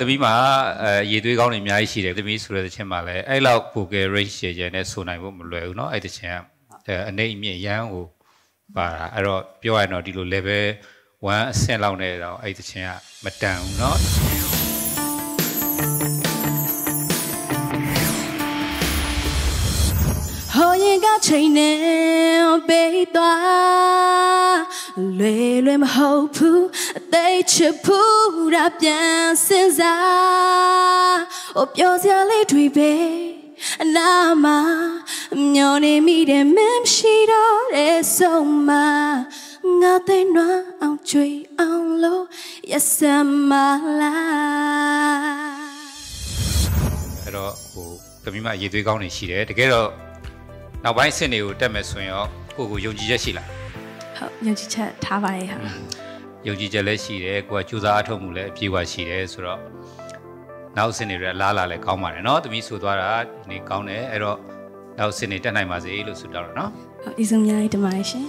သမီးမှာအဲရေသွေးကောင်းတွေအများကြီးရှိတယ်သမီးဆိုတဲ့ချင်းမှာလည်းအဲ့လောက် vocal range ရှည်ကျယ်နဲ့ဆိုနိုင်ဖို့မလွယ်ဘူးเนาะအဲ့တချင်းကအဲအနေအမြင့်ရန်ကိုပါတာအဲ့တော့ပြောရရင်တော့ဒီလို level 1အဆင့်လောက်နဲ့တော့အဲ့တချင်းကမတန်ဘူးเนาะ ဟောရင်ကချိန်နဲ့ပေးသွား လွယ်လွယ်မဟုတ်ဘူးအသေးချစ်ဘူးဒါပြန်စင်စားဟိုပြောစရာလေးတွေပဲအနာမှာမျောနေမိတယ်မင်းရှိတော့တဲ့ဆုံးမငါသိနွားအောင်ချွေအောင်လို့ yes am la အဲ့တော့ဟိုသမီးမရေသွေးကောင်းတွေရှိတယ်တကယ်တော့နောက်ပိုင်းအဆင့်တွေကိုတက်မယ်ဆိုရင်ရောကိုယ့်ကိုယုံကြည်ချက်ရှိလား ဟုတ်ယုံကြည်ချက်ထားပါရဲ့ဟာ ယုံကြည်ချက်လည်းရှိတယ်ကိုကကြိုးစားအထောက်မှုလည်းအပြည့်အဝရှိတယ်ဆိုတော့နောက်အဆင့်တွေလည်းလားလာလည်းကောင်းပါတယ်เนาะသမီးဆိုသွားတာဒီနေ့ကောင်းတယ်အဲ့တော့နောက်အဆင့်တွေတက်နိုင်ပါစေလို့ဆုတောင်းရအောင်เนาะ ဟုတ်ဒီစုံများကြီးတင်ပါတယ်ရှင်